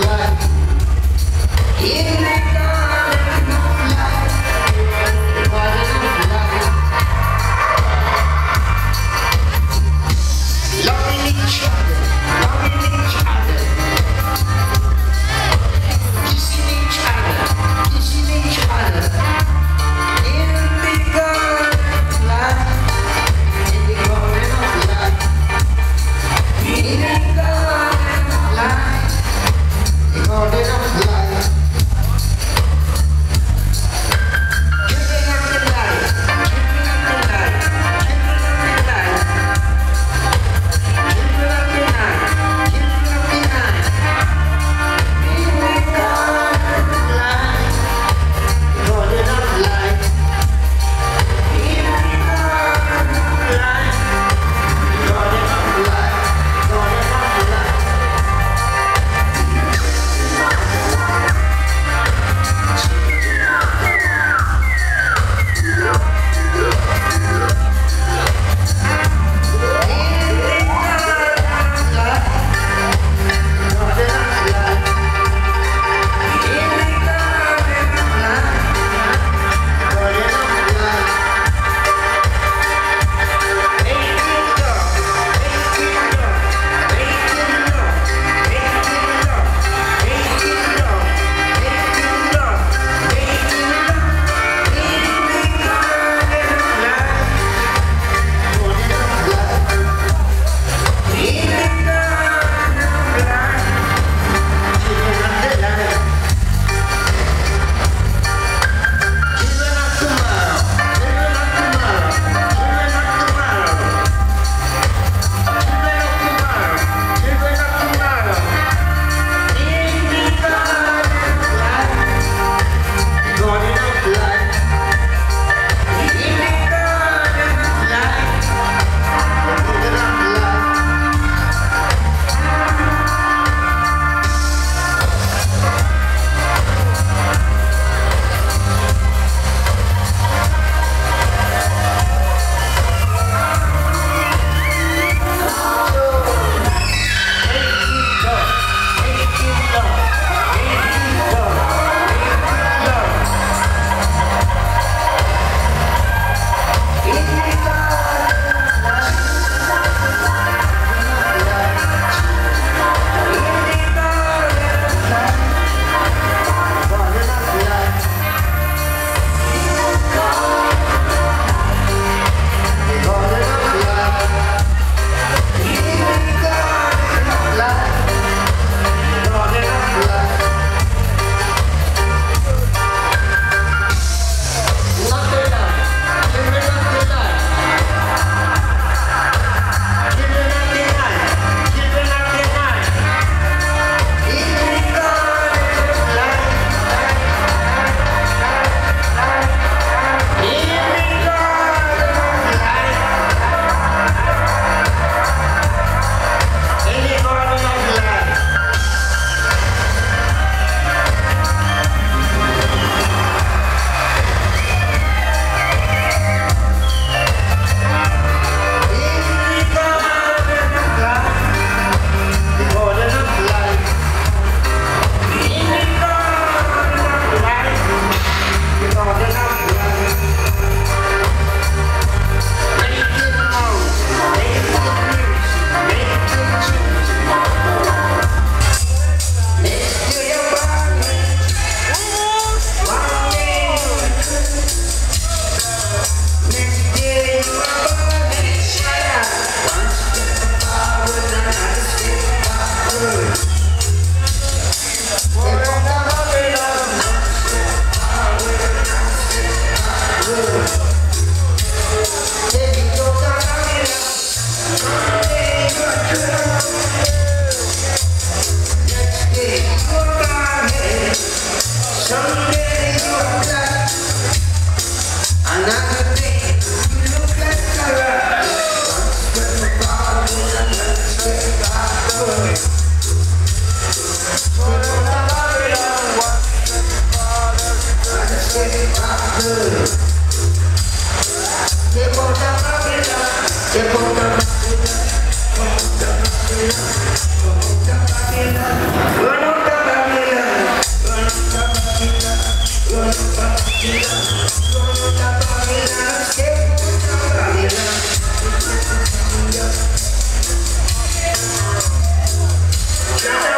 Yeah. Yeah.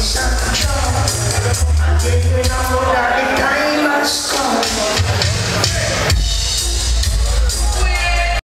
trouble. Let